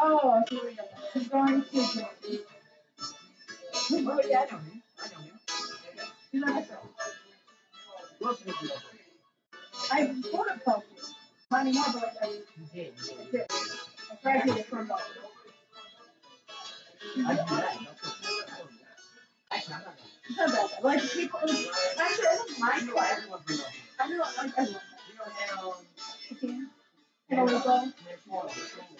Oh, I see where you're going. He's going to Germany. Oh yeah, I know him. I know him. He's on the show. Who else did you know? I him. Not anymore, but like I You did. I did. did. I graduated from Boston. I do that. Actually, I'm not. It's not bad. Like people, actually, it was my You know class. everyone from Milton. I like everyone. You know Hannah. um, The team. Hannah- Hannah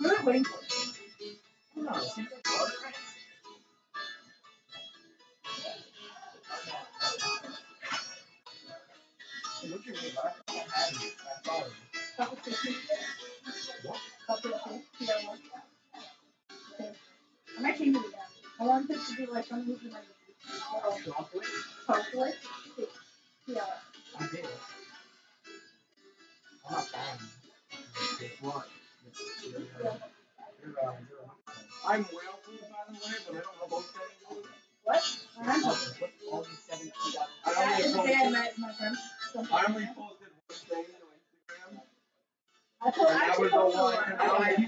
We were waiting for it. No, What's your name? I want it to be like something with my Chocolate? chocolate. I'm well full, by the way, but I don't know both settings. What? I'm What's all these seven? I That is the only posted, my friend. I only posted one thing to Instagram. I told And I that was the one.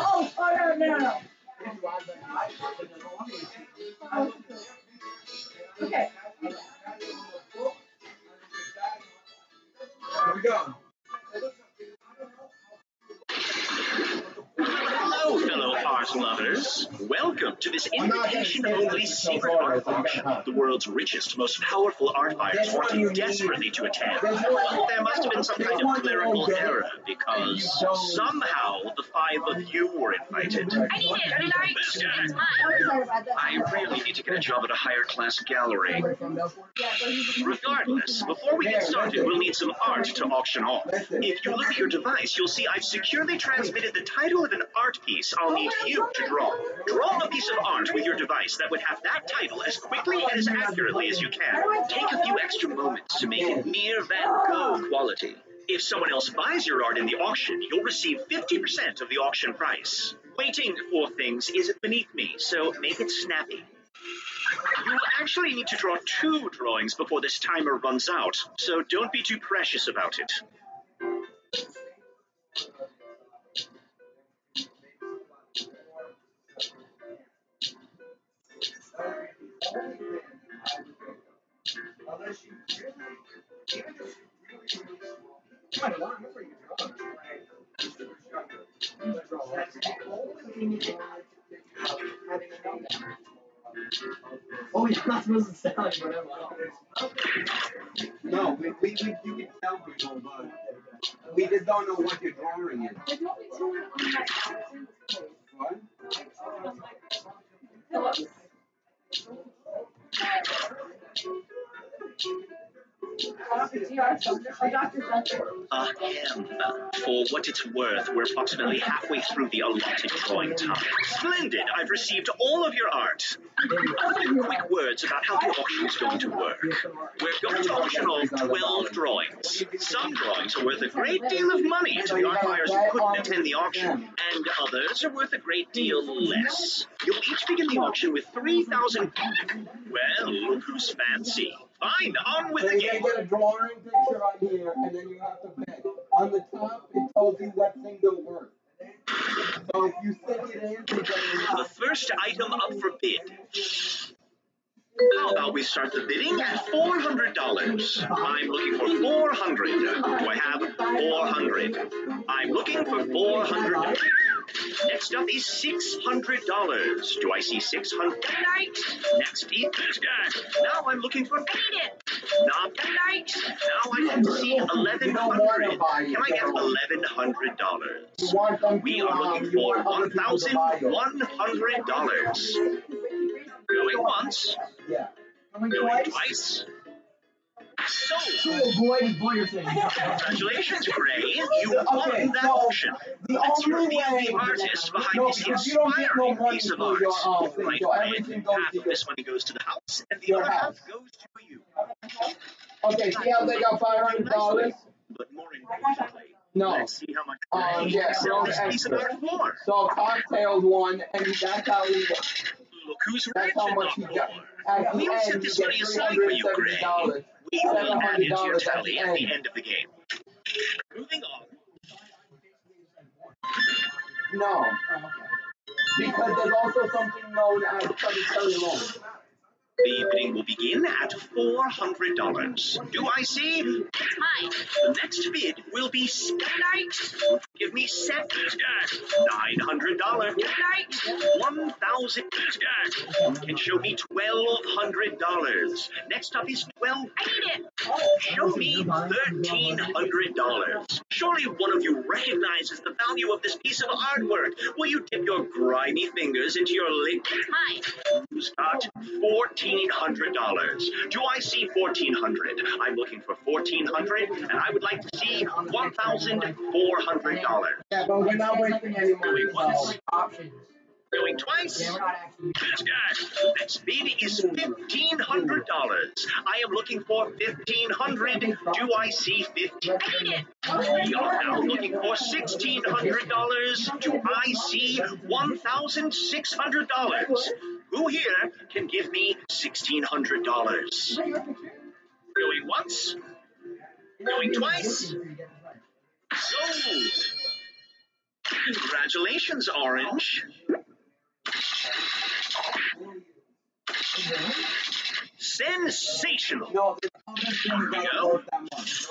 Oh, oh, no, no, no, Okay. here we go. Hello, fellow art lovers. Welcome to this invitation-only secret art auction. The world's richest, most powerful art buyers wanted desperately to attend. There must have been some kind of clerical error because somehow the five of you were invited. I need it. I I. It's mine. I'm sorry about that. I really need to get a job at a higher class gallery. From Belfort? Yeah, but he's Regardless, before we get started, we'll need some art to auction off. If you look at your device, you'll see I've securely transmitted the title of an art piece I'll need you to draw. Draw a piece of art with your device that would have that title as quickly and as accurately as you can. Take a few extra moments to make it near Van Gogh quality. If someone else buys your art in the auction, you'll receive 50% of the auction price. Waiting for things is beneath me, so make it snappy. You'll actually need to draw two drawings before this timer runs out, so don't be too precious about it. Oh, you're not supposed to it, whatever. No, we, we, we, you can tell people, but we just don't know what you're drawing in. What? Phillips. Thunder. Ahem. For what it's worth, we're approximately halfway through the allotted drawing time. Splendid! I've received all of your art. A few quick words about how the auction is going to work. We're going to auction off 12 drawings. Some drawings are worth a great deal of money to the art buyers who couldn't attend the auction, and others are worth a great deal less. You'll each begin the auction with 3,000. Well, who's fancy. Fine, on with So the game. gonna get a drawing picture on here, and then you have to bet. On the top, it tells you what things are worth. So if you stick it in, The first item up for bid. How about we start the bidding at four hundred dollars? I'm looking for four hundred. Do I have four hundred? I'm looking for four hundred. Next up is six hundred dollars. Do I see six hundred? Next is this guy. Now I'm looking for not Now I want to see eleven hundred. Can I get eleven hundred dollars? you want them We are looking for want other one people to thousand buy it. one hundred dollars. Going once, Yeah. Going twice. So, boy, you're saying. congratulations, Gray. You won Okay, that so auction. the Let's only reveal way the artist behind no, this because you don't get no inspiring money piece of art. your thing, Right, so everything goes Half to of this money goes to the house, and the Your other half house. goes to you. Okay, see how they got five hundred dollars? But more importantly, No. let's see how much Um, yeah, sell no this piece of art for. So cocktails won, and that's how we. Look who's That's how much he got. We will end, set this money aside for you, Gray. We will add hundred it to your tally at the end. of the game. Moving on. No, because there's also something known as predatory loan. The bidding will begin at four hundred dollars. Do I see? The next bid will be night. Give me set nine hundred dollars. One thousand can show me twelve hundred dollars. Next up is twelve. Show me thirteen hundred dollars. Surely one of you recognizes the value of this piece of artwork. Will you dip your grimy fingers into your lick? liquid? Who's got fourteen hundred dollars? Do I see fourteen hundred? I'm looking for fourteen hundred, and I would like to see one thousand four hundred dollars. Yeah, but we're not wasting any money. Once, Options. Going twice. This guy. The next is fifteen hundred dollars. I am looking for fifteen hundred. Do I see fifteen? We are now looking for sixteen hundred dollars. Do I see one thousand six hundred dollars? Who here can give me sixteen hundred dollars? Going once, going twice. Sold. Congratulations, Orange. Sensational. no, the other things Here we don't go. worth that much.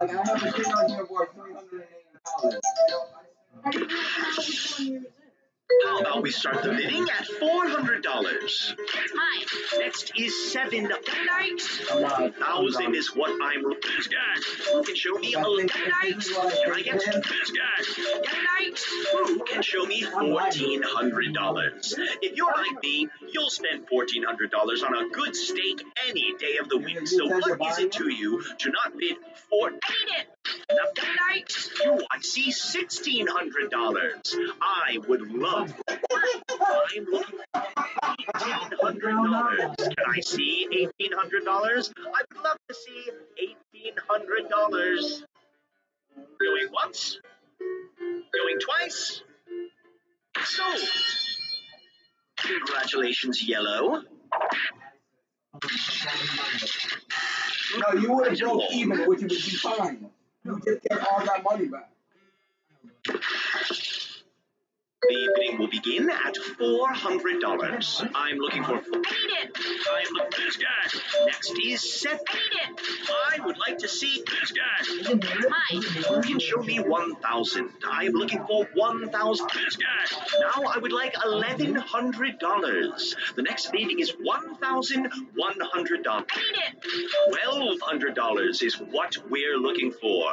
Like I have a thing on here worth three hundred and eighty dollars. How do you know which one you're in? How about we start the bidding at four hundred dollars? Next is seven I'm not. thousand is what I'm looking at. Who can show me eleven? Can I get this guy? Who can show me fourteen hundred dollars? If you're like me, you'll spend fourteen hundred dollars on a good steak any day of the week. So what is it to you to not bid four? Do I see sixteen hundred dollars? I would love. I'm looking for eighteen hundred dollars. Can I see eighteen hundred dollars? I would love to see eighteen hundred dollars. Going once, going twice. Sold. Congratulations, Yellow. No, you would have broke even, which would be fine. You just get all that money back will begin at $400. I'm looking for. I need it. I'm looking for this guy. Next is Seth. I need it. I would like to see this guy. Mike. You can show me 1,000. I'm looking for 1,000. This guy. Now I would like $1,100. The next meeting is $1,100. I need it. $1,200 is what we're looking for.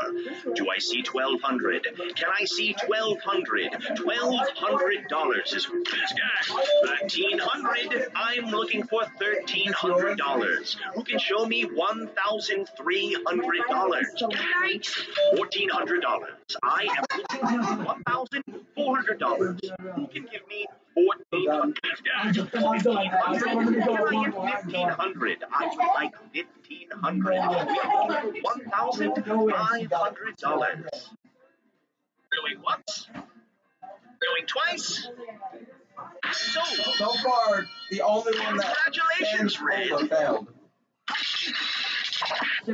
Do I see 1,200? Can I see 1,200? $1,200 dollars is this guy. Thirteen hundred. I'm looking for thirteen hundred dollars. Who can show me one thousand three hundred dollars? Fourteen hundred dollars. I am looking for one thousand four hundred dollars. Who can give me fourteen hundred? Fifteen hundred. I would like fifteen hundred. One thousand five hundred dollars. Going once. Going twice. Sold. So far, the only one that Congratulations, Red. failed. Ooh.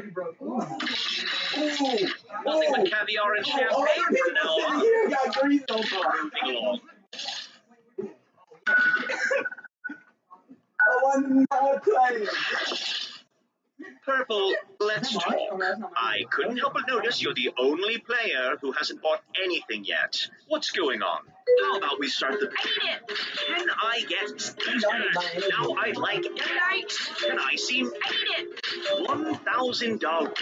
Ooh. Nothing but caviar and Oh, champagne from now people sitting on. here got so far. Moving along. Oh, I'm not playing. Purple, let's mine? talk. Mine. I couldn't help but notice you're the only player who hasn't bought anything yet. What's going on? How about we start the I need it! Can I get Now I'd like Can I see I need it! one thousand dollars?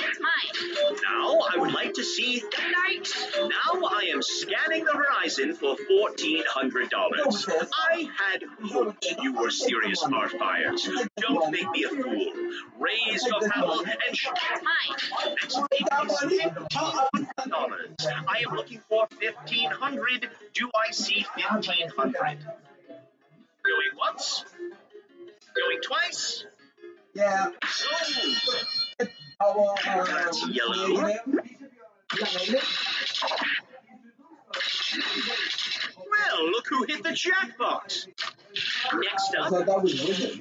Now I would like to see Now I am scanning the horizon for fourteen hundred dollars. I had hoped you were serious buyers. Don't make me a fool. Raise your paddle and sh- Next That dollars. I am looking for fifteen hundred. Do I see fifteen hundred? Going once. Going twice. Yeah. Sold. Oh, uh, That's yellow. Well, look who hit the jackpot. Next I up. thought that was.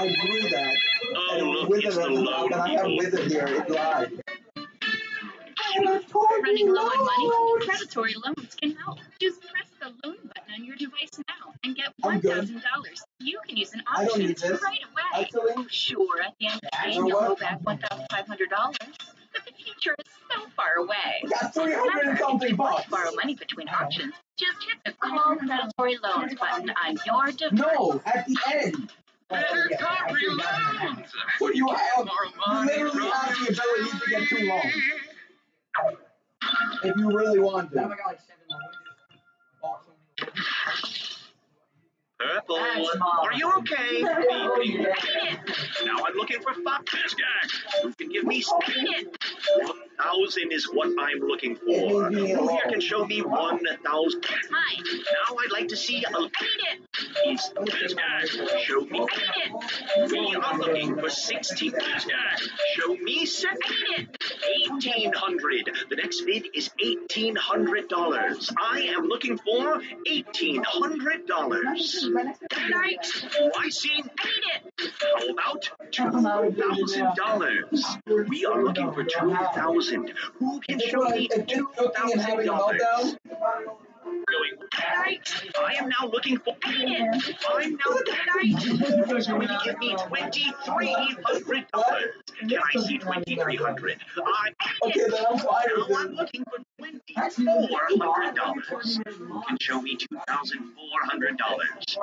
I drew that. Oh, and look, wizard it's the doesn't loan and I have people. wizard here. It lied. Running low on money? Predatory loans can help. Just press the loan button on your device now and get $1,000. You can use an option right away. Actually, Sure, at the end of the You game, know you'll what? owe back $1,500, but the future is so far away. we got 300 and Remember, if something you want bucks. to borrow money between auctions, just hit the Call Predatory Loans button on your device. No, at the end. Predatory loans. So you have you literally have the ability to get two loans if you really want to. got like seven loans. Bought so many loans. Purple, are you okay? Beep, beep. yeah. Now I'm looking for five. This guy who can give me one thousand is what I'm looking for. It Who here can show me one thousand? Hi. Now I'd like to see a. He's this guy. Show me. We are looking for sixteen. This guy. Show me second. Eighteen hundred. The next bid is eighteen hundred dollars. I am looking for eighteen hundred dollars. Oh, I see. How about two thousand dollars? We are looking for two thousand. Who can show me it's two cooking and thousand having a dollars? meltdown. Going. I am now looking for. I'm now. Who's going to give me twenty-three hundred dollars? Can I see twenty-three hundred? I. Okay, then I'm fine Now I'm looking for twenty-four hundred dollars. Who can show me two thousand four hundred dollars?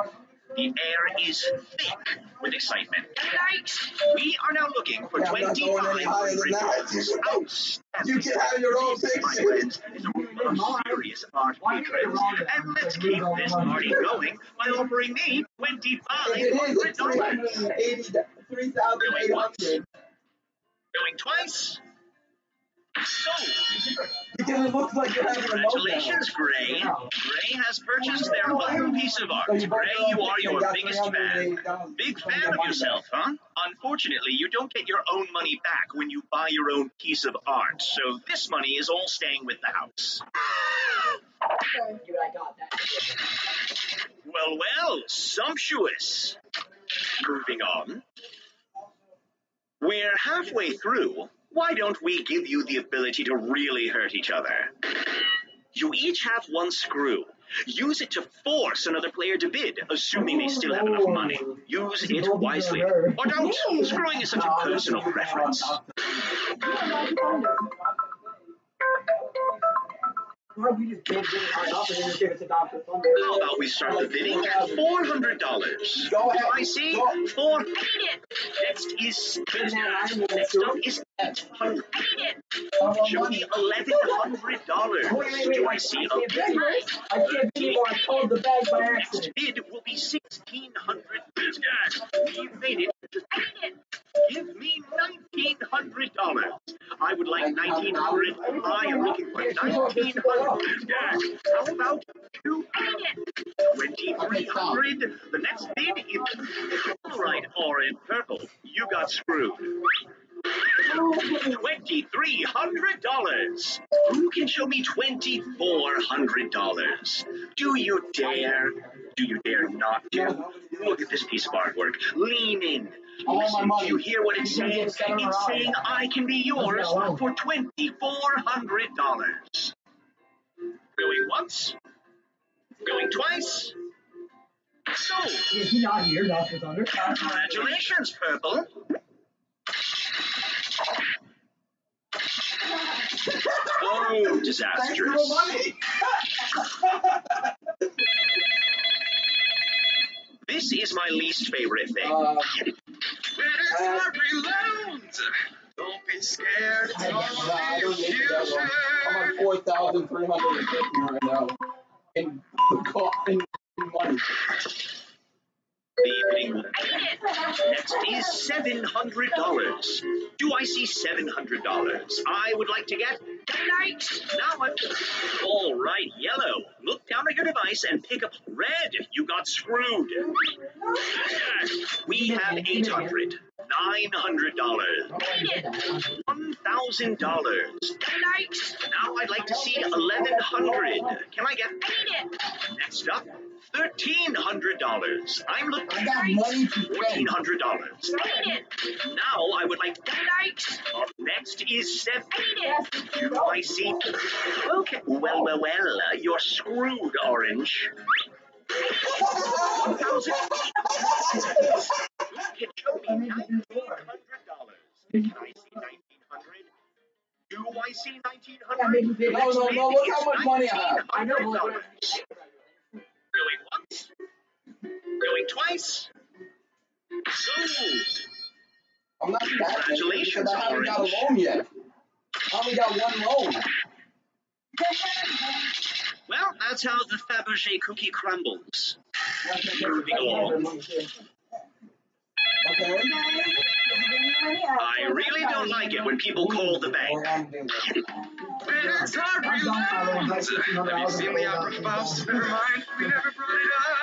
The air is thick with excitement. Tonight, We are now looking for Yeah, I'm not going any twenty-five higher than hundred that. You can have your own This, my picture. friends, is a room of serious art patrons, and let's keep this party going by offering me twenty-five If it Because it looks like you're having a. Congratulations, Gray. Gray has purchased their own piece of art. So Gray, you are your biggest fan. Big fan of yourself, huh? Unfortunately, you don't get your own money back when you buy your own piece of art, so this money is all staying with the house. Dude, I got that. Well, well, sumptuous. Moving on. We're halfway through. Why don't we give you the ability to really hurt each other? You each have one screw. Use it to force another player to bid, assuming they still have enough money. Use it wisely. Or don't. Screwing is such a ah, personal preference. Or you just bid really hard up and then just give it to Dr. Thunder. How about we start the bidding at four hundred dollars? Go ahead. I see Go. four. Next is next up is eight hundred. Show me eleven hundred dollars. Wait, wait, wait, Do I see I a can't bid. I can't bid anymore. I called the bag by Next accident. bid will be sixteen hundred. This guy, we've made it. Give me nineteen hundred dollars. I would like nineteen hundred. I am looking for nineteen hundred. How about two twenty-three hundred? The next bid is all right. Orange, purple. You got screwed. Twenty-three hundred dollars. Who can show me twenty-four hundred dollars? Do you dare? Do you dare not to? Look at this piece of artwork. Lean in. I want my Listen, do you hear what it's saying? just set 'em It's saying I can be yours for twenty-four hundred dollars. Going once. Going twice. So, Is he not here, Dr. Thunder? congratulations, Purple. Oh, Thanks for the disastrous. This is my least favorite thing. Where's uh, our reloads? Don't be scared. It's I all get no, I don't need that one. I'm on four thousand three hundred and fifty right now. In in, in money. Beeping. Next is seven hundred dollars. Do I see seven hundred dollars? I would like to get tonight. Now I'm all right. Yellow. Look down at your device and pick up red. You got screwed. We have eight hundred. Nine hundred dollars. One thousand dollars. Tonight. Now I'd like to see eleven hundred. Can I get next up? Thirteen hundred dollars. I'm looking I got money to Fourteen spend. hundred dollars. Now I would like tonight. Up next is seven. Do I see? Okay. Well, well, well. Uh, you're screwed, Orange. One thousand. Can show me nineteen hundred dollars. Can I see nineteen hundred? Do I see nineteen hundred? No, no, no, look how much money I have. I know. Twice. Sold. I'm not that Congratulations, I haven't got a loan yet. I only got one loan. Well, that's how the Fabergé cookie crumbles. Moving along. Okay. I really don't like it when people call the bank. Or I'm doing it. Where's our reloads? Have you seen the opera buffs? Never mind, we never brought it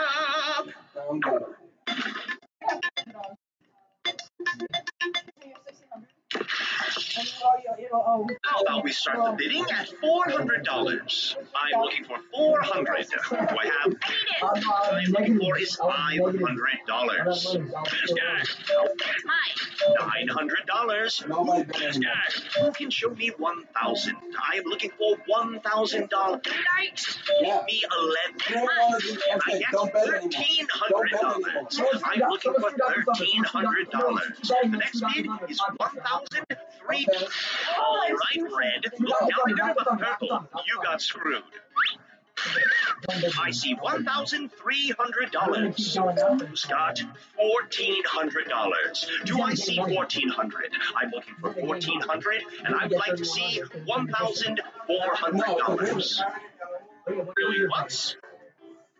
How about we start the bidding at four hundred dollars? I'm looking for four hundred. Do I have? I'm looking for is five hundred dollars. This guy, nine hundred dollars. Nobody bid This anymore. guy, who can show me one thousand? I am looking for one thousand dollars. Yeah. Give me eleven. don't want to do, I get don't bet anymore. thirteen Don't hundred bet dollars. I'm looking for thirteen hundred dollars. The next bid is one thousand three. All right, red. Look down at the purple. You got screwed. I see one thousand three hundred dollars. Who's got fourteen hundred dollars? Do I see fourteen hundred? I'm looking for fourteen hundred, and I would like to see one thousand four hundred No, it's a dollars. Going once,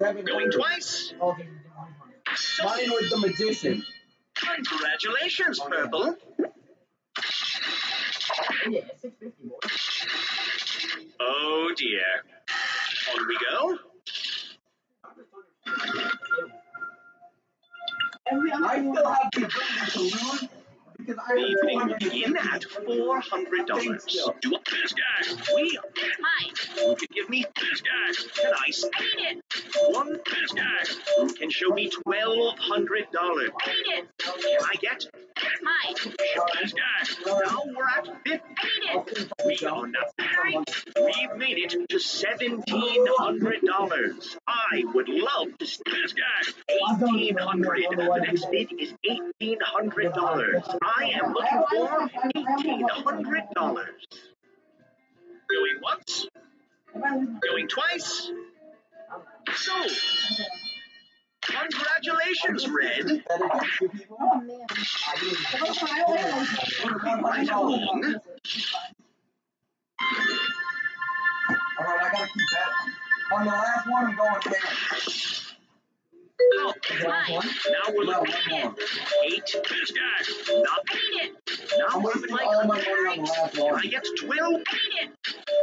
going twice. Mine with the magician. congratulations, Purple. Oh dear. On we go. I still have the ability to lose because I The have evening will 200 begin at four hundred dollars. Do this guy. We who can give me this guy? Can I see one this guy? Who can show me twelve hundred dollars? Can I get guy? Now we're at fifty. We are now We've made it to seventeen hundred dollars. I would love to see this guy. Eighteen hundred. The next bid is eighteen hundred dollars. I am looking for eighteen hundred dollars. Going once, going twice. Sold. Congratulations, Red. Right on. All right, I gotta keep that. On the last one, I'm going down. Oh, nice. Now we're looking at eight. This guy, not beat it. Now we're wasting like all my money on the last one. I get twelve. Beat it.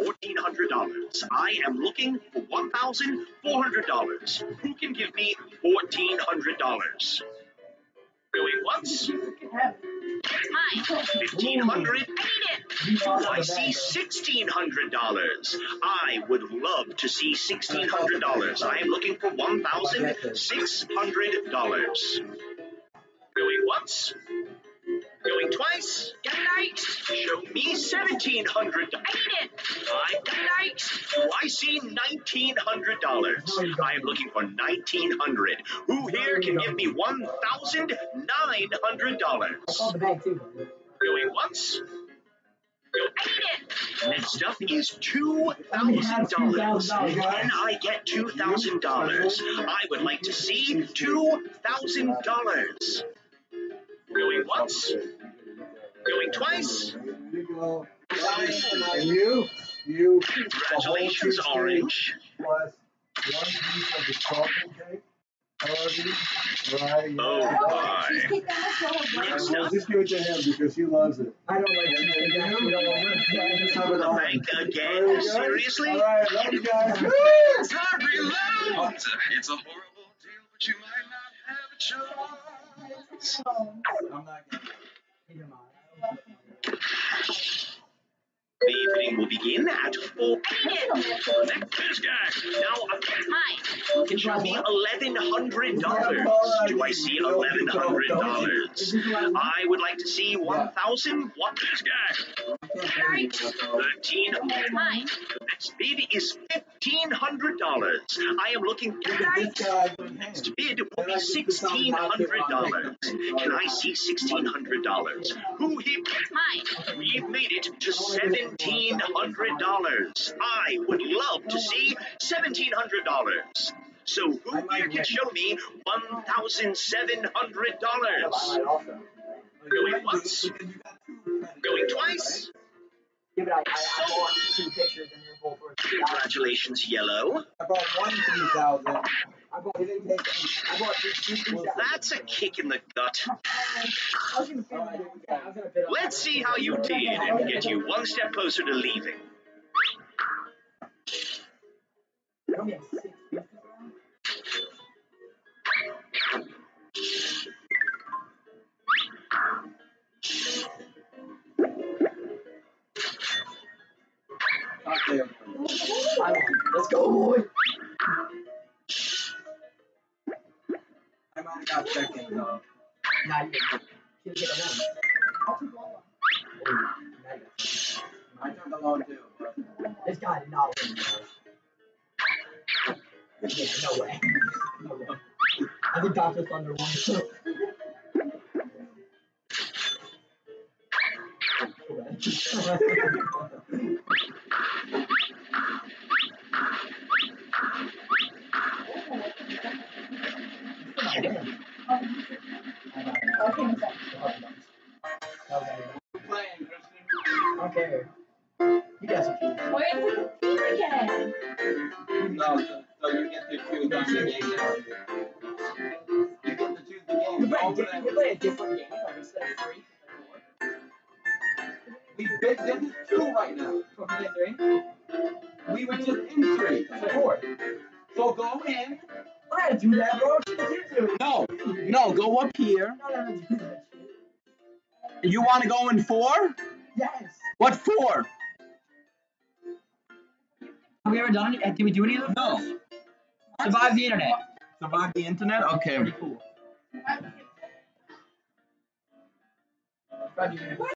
$1,400. I am looking for $1,400. Who can give me $1,400? Going once. Hi. Fifteen hundred. I see sixteen hundred dollars. I would love to see sixteen hundred dollars. I am looking for one thousand six hundred dollars. Going once. Going twice. It right. Show me seventeen hundred. I need it. I it. Oh, I see nineteen hundred dollars. I am looking for nineteen hundred. Who here can give me one thousand nine hundred I dollars? called the bank too. Going once. I need it. Next up is two thousand dollars. $2,000. Can I get two thousand dollars? I would like to see two thousand dollars. Going once. Going twice. You go. And you, you. Congratulations, the whole cheesecake Orange. Plus one piece of the chocolate cake. However, right? Oh, yeah. my. Cheesecake that much more. Next Well, up, just give it to him because he loves it. I don't like cheesecake. I actually don't want it. Just have it the on. bank There again? we go. Seriously? All right, love you guys. It's hard reload. It's a horrible deal, but you might not have a choice. I'm not gonna. Neither am I. The evening will begin at 4 p.m. next Tuesday. Now, a cat it should be $1,100. Do I see $1,100? I would like to see 1,000. What is that? Carrot. 13. Mine. Next bid is $1,500. I am looking. Carrot. Next bid will be $1,600. Can I see $1,600? Who he? Mine. We've made it to seven $1,700. I would love to see $1,700. So who here can show me $1,700? Going once? Going twice? Congratulations, Yellow. About one three thousand. Well. That's a kick in the gut. Let's see how you did and get you one step closer to leaving. Let's go, boy. Got second though. Nah, you get. I'll take one. Now too. This guy did not win. bro. Yeah, no way. no way. I think Dr. Thunder won. In Okay. You keys. Wait the again. You get to choose the game. You get to choose the game. Play, a different game, three. We bid this is two right now. Play three. We were in three. Four. So go in. I had to do that, bro. What did you do? No, no, go up here. You want to go in four? Yes. What four? Have we ever done it? Did we do any of them? No. Survive the internet. Survive the internet? Okay. Pretty cool. Survive the internet.